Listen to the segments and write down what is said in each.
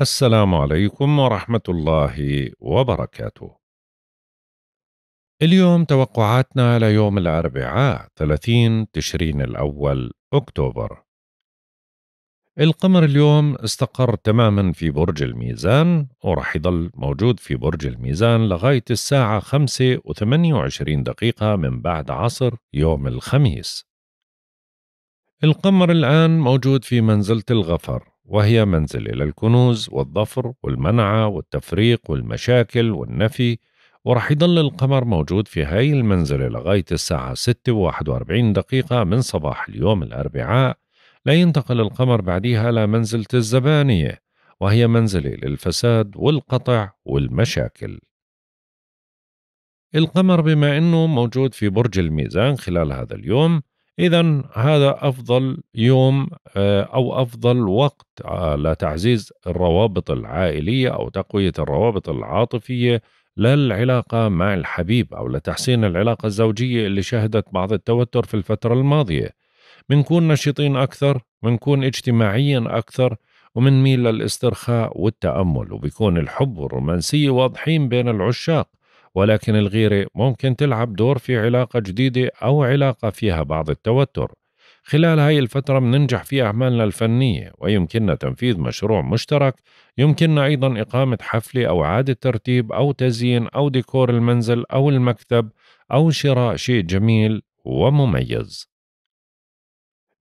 السلام عليكم ورحمة الله وبركاته. اليوم توقعاتنا ليوم الأربعاء 30 تشرين الأول أكتوبر. القمر اليوم استقر تماما في برج الميزان وراح يضل موجود في برج الميزان لغاية الساعة 5 و28 دقيقة من بعد عصر يوم الخميس. القمر الآن موجود في منزلة الغفر وهي منزل إلى الكنوز والظفر والمنعة والتفريق والمشاكل والنفي ورح يضل القمر موجود في هاي المنزلة لغاية الساعة 6 و41 دقيقة من صباح اليوم الأربعاء لينتقل القمر بعديها لمنزلة الزبانية وهي منزلة للفساد والقطع والمشاكل. القمر بما أنه موجود في برج الميزان خلال هذا اليوم إذا هذا أفضل يوم آه، أو أفضل وقت آه، لتعزيز الروابط العائلية أو تقوية الروابط العاطفية للعلاقة مع الحبيب أو لتحسين العلاقة الزوجية اللي شهدت بعض التوتر في الفترة الماضية. منكون نشيطين أكثر منكون اجتماعيا أكثر ومنميل للاسترخاء والتأمل وبيكون الحب والرومانسية واضحين بين العشاق. ولكن الغيرة ممكن تلعب دور في علاقة جديدة أو علاقة فيها بعض التوتر. خلال هاي الفترة مننجح في أعمالنا الفنية ويمكننا تنفيذ مشروع مشترك يمكننا أيضا إقامة حفلة أو إعادة ترتيب أو تزيين أو ديكور المنزل أو المكتب أو شراء شيء جميل ومميز.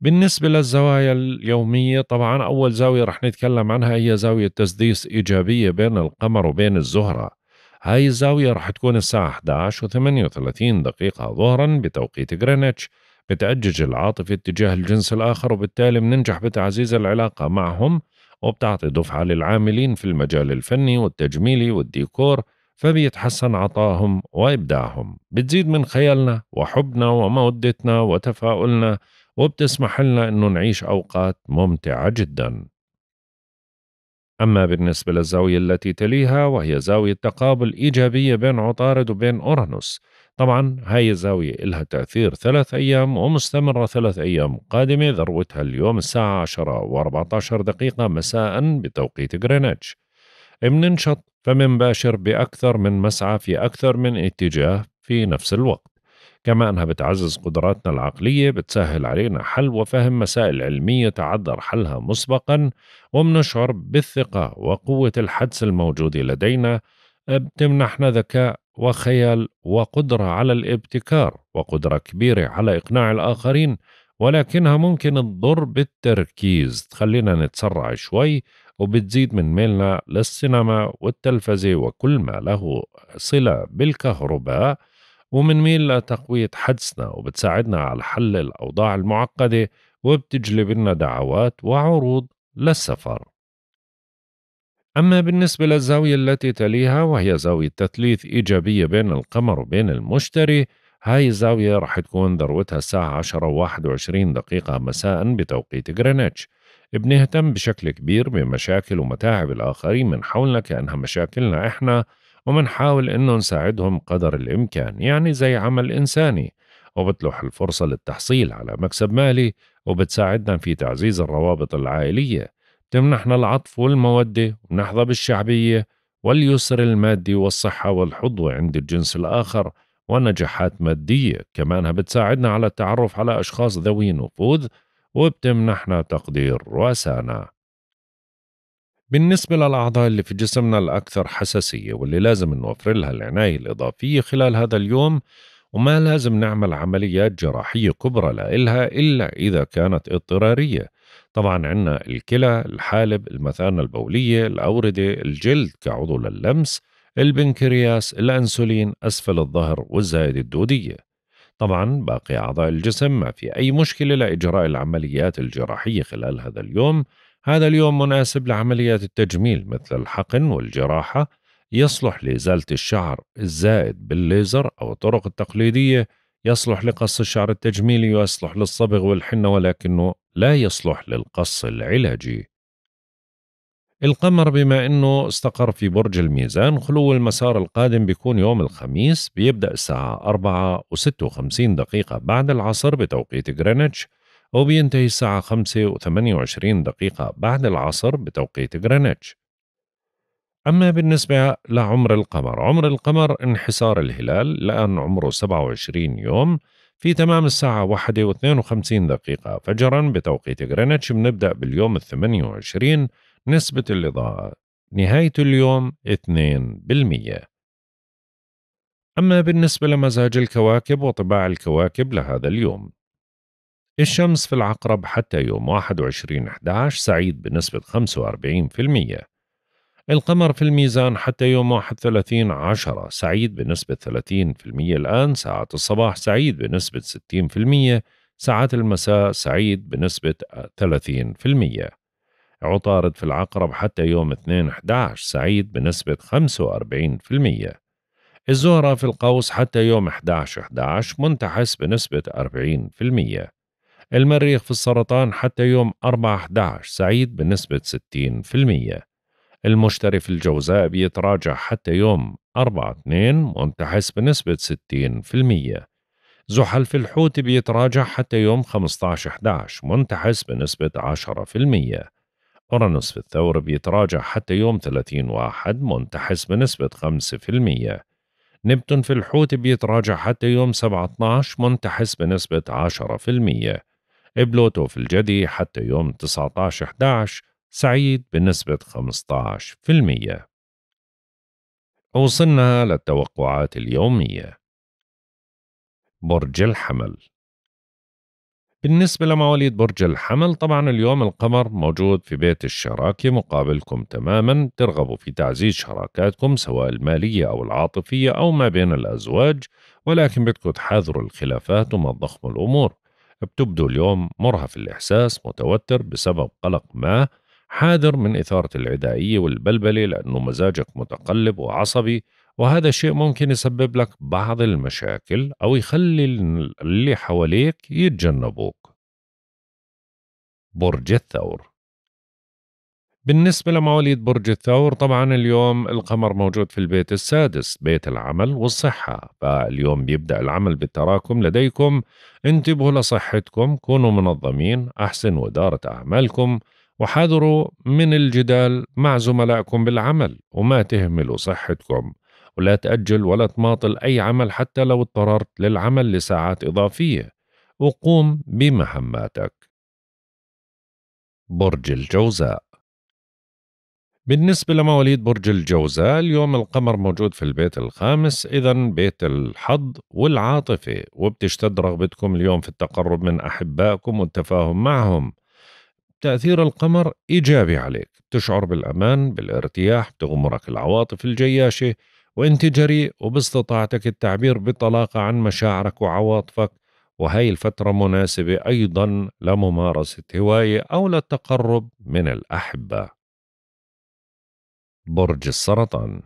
بالنسبة للزوايا اليومية طبعا أول زاوية رح نتكلم عنها هي زاوية تسديس إيجابية بين القمر وبين الزهرة. هاي الزاوية رح تكون الساعة 11 و 38 دقيقة ظهرا بتوقيت غرينتش بتأجج العاطفة اتجاه الجنس الآخر وبالتالي بننجح بتعزيز العلاقة معهم وبتعطي دفعة للعاملين في المجال الفني والتجميلي والديكور فبيتحسن عطاهم وإبداعهم. بتزيد من خيالنا وحبنا ومودتنا وتفاؤلنا وبتسمح لنا أنه نعيش أوقات ممتعة جداً. أما بالنسبة للزاوية التي تليها وهي زاوية تقابل إيجابية بين عطارد وبين أورانوس. طبعا هاي الزاوية إلها تأثير ثلاث أيام ومستمرة ثلاث أيام قادمة ذروتها اليوم الساعة 10 و14 دقيقة مساء بتوقيت غرينتش. مننشط فمنباشر بأكثر من مسعى في أكثر من اتجاه في نفس الوقت. كما أنها بتعزز قدراتنا العقلية بتسهل علينا حل وفهم مسائل علمية تعذر حلها مسبقا وبنشعر بالثقة وقوة الحدس الموجودة لدينا بتمنحنا ذكاء وخيال وقدرة على الابتكار وقدرة كبيرة على إقناع الآخرين ولكنها ممكن تضر بالتركيز. تخلينا نتسرع شوي وبتزيد من ميلنا للسينما والتلفزة وكل ما له صلة بالكهرباء ومنميل لتقوية حدسنا وبتساعدنا على حل الأوضاع المعقدة وبتجلب لنا دعوات وعروض للسفر. أما بالنسبة للزاوية التي تليها وهي زاوية تثليث إيجابية بين القمر وبين المشتري هاي الزاوية رح تكون ذروتها الساعة 10 و21 دقيقة مساء بتوقيت غرينتش. بنهتم بشكل كبير بمشاكل ومتاعب الآخرين من حولنا كأنها مشاكلنا إحنا. ومنحاول إنه نساعدهم قدر الإمكان يعني زي عمل إنساني. وبتلوح الفرصة للتحصيل على مكسب مالي وبتساعدنا في تعزيز الروابط العائلية. بتمنحنا العطف والمودة ونحظى بالشعبية واليسر المادي والصحة والحظوة عند الجنس الآخر ونجاحات مادية كمانها بتساعدنا على التعرف على أشخاص ذوي نفوذ وبتمنحنا تقدير رؤسانا بالنسبة للأعضاء اللي في جسمنا الأكثر حساسية واللي لازم نوفر لها العناية الإضافية خلال هذا اليوم وما لازم نعمل عمليات جراحية كبرى لإلها إلا إذا كانت اضطرارية. طبعا عندنا الكلى الحالب المثانة البولية الأوردة الجلد كعضو لللمس البنكرياس الأنسولين أسفل الظهر والزايدة الدودية. طبعا باقي أعضاء الجسم ما في أي مشكلة لإجراء العمليات الجراحية خلال هذا اليوم. هذا اليوم مناسب لعمليات التجميل مثل الحقن والجراحة. يصلح لإزالة الشعر الزائد بالليزر أو الطرق التقليدية. يصلح لقص الشعر التجميلي ويصلح للصبغ والحنة ولكنه لا يصلح للقص العلاجي. القمر بما أنه استقر في برج الميزان خلو المسار القادم بيكون يوم الخميس بيبدأ الساعة 4 و56 دقيقة بعد العصر بتوقيت غرينتش. وبينتهي الساعة 5 و28 دقيقة بعد العصر بتوقيت غرينتش. أما بالنسبة لعمر القمر عمر القمر انحسار الهلال لأن عمره 27 يوم في تمام الساعة واحدة واثنين وخمسين دقيقة. فجرا بتوقيت غرينتش بنبدأ باليوم الثمانية وعشرين نسبة الإضاءة. نهاية اليوم 2% أما بالنسبة لمزاج الكواكب وطباع الكواكب لهذا اليوم الشمس في العقرب حتى يوم 21 11 سعيد بنسبة 45% القمر في الميزان حتى يوم 31 عشرة سعيد بنسبة 30% الآن ساعات الصباح سعيد بنسبة 60% ساعات المساء سعيد بنسبة 30% عطارد في العقرب حتى يوم 2 11 سعيد بنسبة 45% الزهرة في القوس حتى يوم 11 11 منتحس بنسبة 40% المريخ في السرطان حتى يوم 4 11 سعيد بنسبة 60% المشتري في الجوزاء بيتراجع حتى يوم 4 2 منتحس بنسبة 60% زحل في الحوت بيتراجع حتى يوم 15 11 منتحس بنسبة 10% أورانوس في الثور بيتراجع حتى يوم 30 واحد منتحس بنسبة 5% نبتون في الحوت بيتراجع حتى يوم 7 12 منتحس بنسبة 10% بلوتو في الجدي حتى يوم 19 11 سعيد بنسبة 15% وصلنا للتوقعات اليومية. برج الحمل. بالنسبة لمواليد برج الحمل طبعا اليوم القمر موجود في بيت الشراكة مقابلكم تماما. ترغبوا في تعزيز شراكاتكم سواء المالية أو العاطفية أو ما بين الأزواج ولكن بدكم تحاذروا الخلافات وما تضخموا الأمور. بتبدو اليوم مرهف الإحساس متوتر بسبب قلق ما حاذر من إثارة العدائية والبلبلة لأنه مزاجك متقلب وعصبي وهذا الشيء ممكن يسبب لك بعض المشاكل أو يخلي اللي حواليك يتجنبوك. برج الثور بالنسبة لمواليد برج الثور طبعا اليوم القمر موجود في البيت السادس بيت العمل والصحة. فاليوم بيبدأ العمل بالتراكم لديكم. انتبهوا لصحتكم كونوا منظمين أحسنوا إدارة أعمالكم وحاذروا من الجدال مع زملائكم بالعمل وما تهملوا صحتكم. ولا تأجل ولا تماطل أي عمل حتى لو اضطررت للعمل لساعات إضافية. وقوم بمهماتك. برج الجوزاء. بالنسبة لمواليد برج الجوزاء اليوم القمر موجود في البيت الخامس إذا بيت الحظ والعاطفة وبتشتد رغبتكم اليوم في التقرب من أحبائكم والتفاهم معهم. تأثير القمر إيجابي عليك تشعر بالأمان بالارتياح تغمرك العواطف الجياشة وانت جريء وباستطاعتك التعبير بطلاقة عن مشاعرك وعواطفك. وهي الفترة مناسبة أيضا لممارسة هواية أو للتقرب من الأحبة برج السرطان.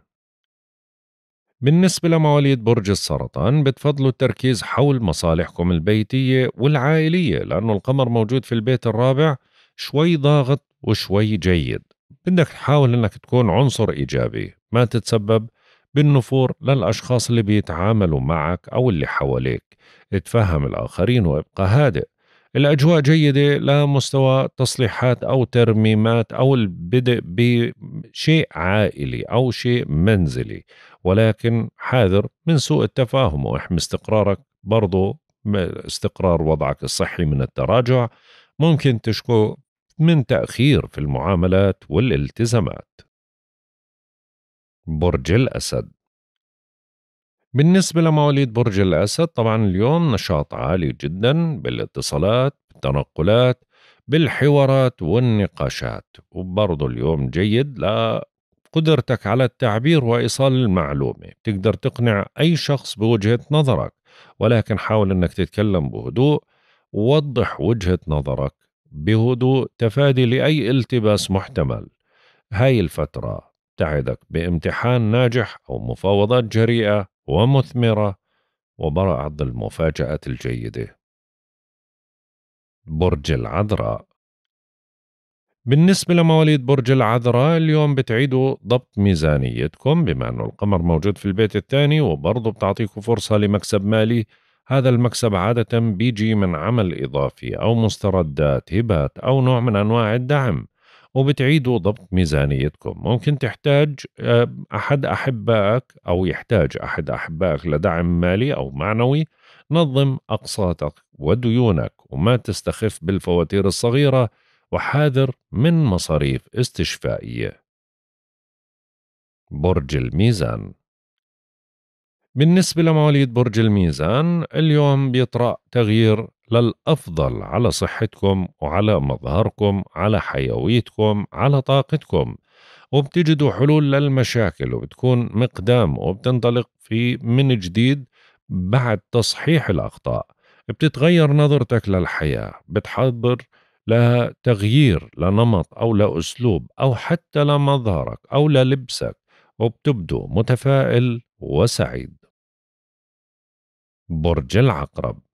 بالنسبة لمواليد برج السرطان بتفضلوا التركيز حول مصالحكم البيتية والعائلية لأنه القمر موجود في البيت الرابع شوي ضاغط وشوي جيد. بدك تحاول إنك تكون عنصر إيجابي ما تتسبب بالنفور للأشخاص اللي بيتعاملوا معك أو اللي حواليك. تفهم الآخرين وابقى هادئ. الأجواء جيدة لمستوى تصليحات أو ترميمات أو البدء بشيء عائلي أو شيء منزلي ولكن حاذر من سوء التفاهم واحمي استقرارك برضو استقرار وضعك الصحي من التراجع ممكن تشكو من تأخير في المعاملات والالتزامات. برج الأسد بالنسبة لمواليد برج الأسد طبعا اليوم نشاط عالي جدا بالاتصالات بالتنقلات بالحوارات والنقاشات. وبرضه اليوم جيد لقدرتك على التعبير وإيصال المعلومة. تقدر تقنع أي شخص بوجهة نظرك ولكن حاول أنك تتكلم بهدوء. ووضح وجهة نظرك بهدوء تفادي لأي التباس محتمل. هاي الفترة تعدك بامتحان ناجح أو مفاوضات جريئة. ومثمرة وبعض المفاجآت الجيدة. برج العذراء. بالنسبة لمواليد برج العذراء اليوم بتعيدوا ضبط ميزانيتكم بما أنه القمر موجود في البيت الثاني وبرضه بتعطيكم فرصة لمكسب مالي. هذا المكسب عادة بيجي من عمل إضافي أو مستردات هبات أو نوع من أنواع الدعم. وبتعيدوا ضبط ميزانيتكم. ممكن تحتاج آه، أحد أحبائك أو يحتاج أحد أحبائك لدعم مالي أو معنوي نظم أقساطك وديونك وما تستخف بالفواتير الصغيرة وحاذر من مصاريف استشفائية. برج الميزان. بالنسبة لمواليد برج الميزان اليوم بيطرأ تغيير للأفضل على صحتكم وعلى مظهركم على حيويتكم على طاقتكم. وبتجدوا حلول للمشاكل وبتكون مقدام وبتنطلق في من جديد بعد تصحيح الأخطاء. بتتغير نظرتك للحياة بتحضر لتغيير لنمط أو لأسلوب أو حتى لمظهرك أو للبسك وبتبدو متفائل وسعيد. برج العقرب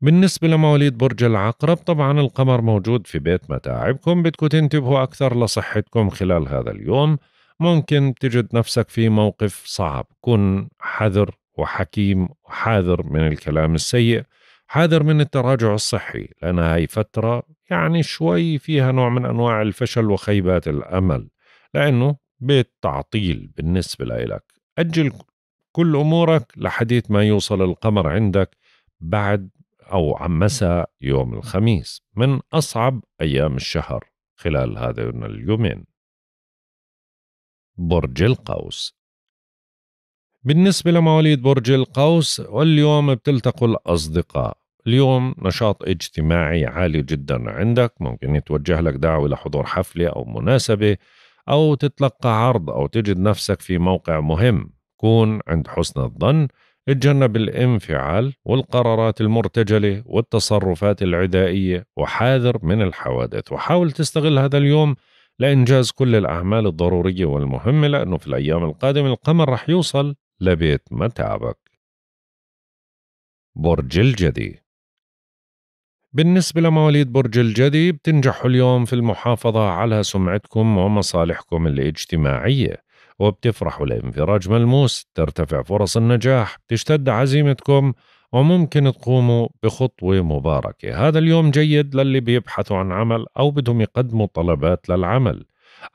بالنسبة لمواليد برج العقرب طبعا القمر موجود في بيت متاعبكم. بدكم تنتبهوا أكثر لصحتكم خلال هذا اليوم. ممكن تجد نفسك في موقف صعب. كن حذر وحكيم وحاذر من الكلام السيء. حاذر من التراجع الصحي لأن هاي فترة يعني شوي فيها نوع من أنواع الفشل وخيبات الأمل. لأنه بيت تعطيل بالنسبة لك أجل كل أمورك لحديث ما يوصل القمر عندك بعد أو عن مساء يوم الخميس من أصعب أيام الشهر خلال هذين اليومين. برج القوس. بالنسبة لمواليد برج القوس واليوم بتلتقوا الأصدقاء. اليوم نشاط اجتماعي عالي جدا عندك ممكن يتوجه لك دعوة لحضور حفلة أو مناسبة أو تتلقى عرض أو تجد نفسك في موقع مهم. كون عند حسن الظن اتجنب الانفعال والقرارات المرتجلة والتصرفات العدائية وحاذر من الحوادث. وحاول تستغل هذا اليوم لإنجاز كل الأعمال الضرورية والمهمة لأنه في الأيام القادمة القمر رح يوصل لبيت متعبك برج الجدي. بالنسبة لمواليد برج الجدي بتنجحوا اليوم في المحافظة على سمعتكم ومصالحكم الاجتماعية. وبتفرحوا لانفراج ملموس ترتفع فرص النجاح تشتد عزيمتكم وممكن تقوموا بخطوة مباركة. هذا اليوم جيد للي بيبحثوا عن عمل أو بدهم يقدموا طلبات للعمل.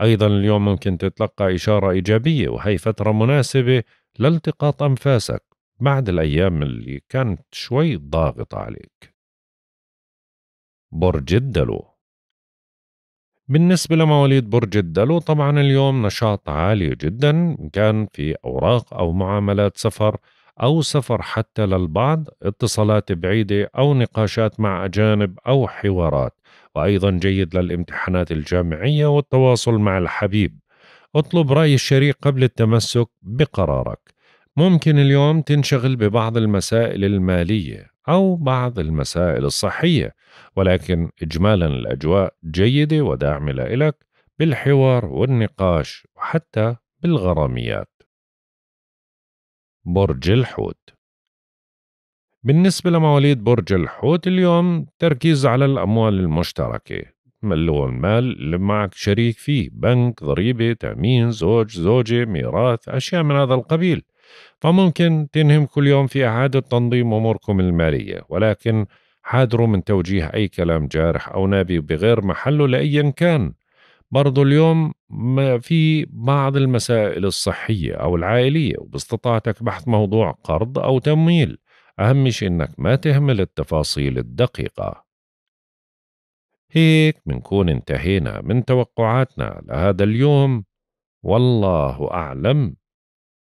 أيضا اليوم ممكن تتلقى إشارة إيجابية وهي فترة مناسبة لالتقاط أنفاسك بعد الأيام اللي كانت شوي ضاغطة عليك. برج الدلو بالنسبة لمواليد برج الدلو طبعا اليوم نشاط عالي جدا كان في أوراق أو معاملات سفر أو سفر حتى للبعض اتصالات بعيدة أو نقاشات مع أجانب أو حوارات وأيضا جيد للامتحانات الجامعية والتواصل مع الحبيب. اطلب رأي الشريك قبل التمسك بقرارك. ممكن اليوم تنشغل ببعض المسائل المالية. أو بعض المسائل الصحية ولكن إجمالا الأجواء جيدة وداعمة لك بالحوار والنقاش وحتى بالغراميات. برج الحوت. بالنسبة لمواليد برج الحوت اليوم تركيز على الأموال المشتركة. اللي هو المال اللي معك شريك فيه بنك ضريبة تأمين زوج زوجة ميراث أشياء من هذا القبيل. فممكن تنهم كل يوم في إعادة تنظيم أموركم المالية ولكن حاذروا من توجيه أي كلام جارح أو نابي بغير محله لأيا كان. برضو اليوم ما في بعض المسائل الصحية أو العائلية وباستطاعتك بحث موضوع قرض أو تمويل. أهم شيء إنك ما تهمل التفاصيل الدقيقة. هيك بنكون انتهينا من توقعاتنا لهذا اليوم. والله أعلم.